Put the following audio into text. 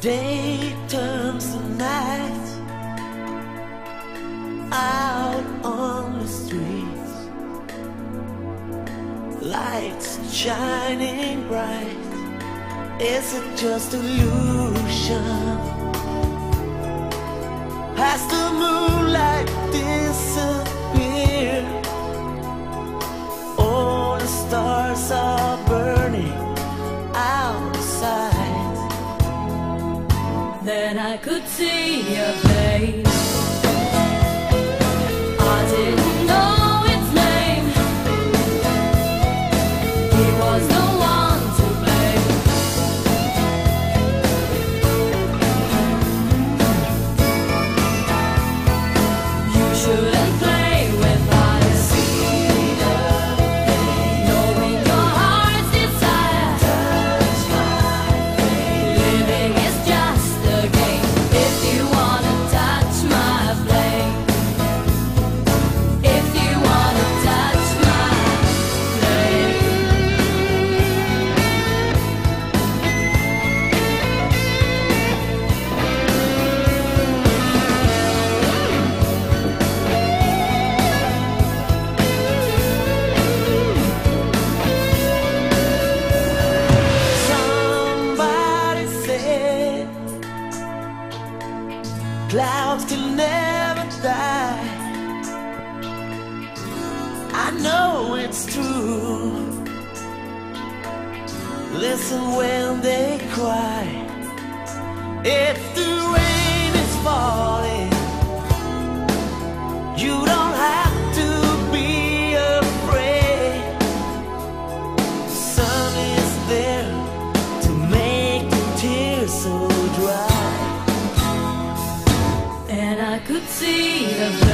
Day turns to night. Out on the streets Lights shining bright. Is it just illusion? Past the moon could see you. Love can never die. I know it's true. Listen when they cry. It's could see the